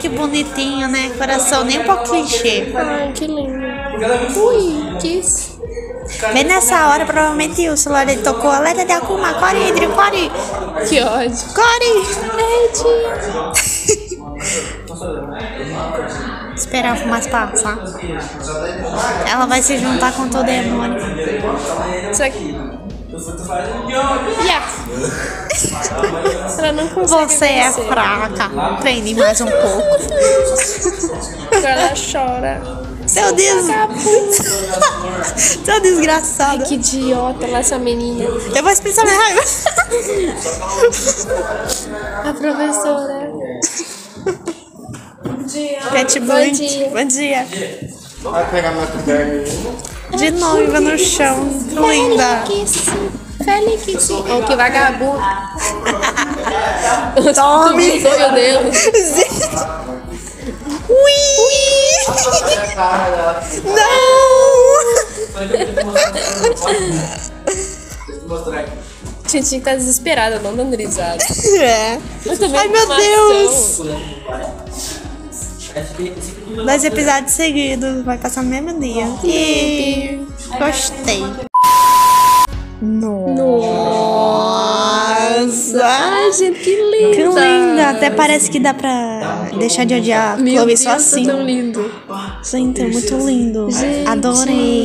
que bonitinho, né? Coração nem um pouco clichê. Ai, que lindo. Ui, quis. Bem nessa hora, provavelmente o celular dele tocou. Alerta de Akuma, Core, Idri, Core, Que ódio. Core. Esperar a fumaça passar. Ela vai se juntar com todo demônio. Só que. Yeah. Não consegue. Você é vencer. fraca. Treine mais um pouco. Agora ela chora. Seu des... Seu desgraçado. Que idiota lá essa menina. Eu vou expressar minha raiva. A professora. Cat Bom Blunt. dia. Bom dia. Vai pegar meu caderno. De noiva no chão. Linda. Félix. Félix. Oh, que vagabundo. Tome. Sonho dele. Ui! Dela. Não! Tintin tá desesperada, não dando risada. É. Ai, meu Deus. Dois episódios seguidos. Vai passar no mesmo dia. E gostei. Nossa! Ai, gente, que linda. Que linda! Até parece que dá pra deixar de odiar Meu Chloe Deus, só assim. tá tão lindo. Gente, é muito lindo. Gente. Adorei.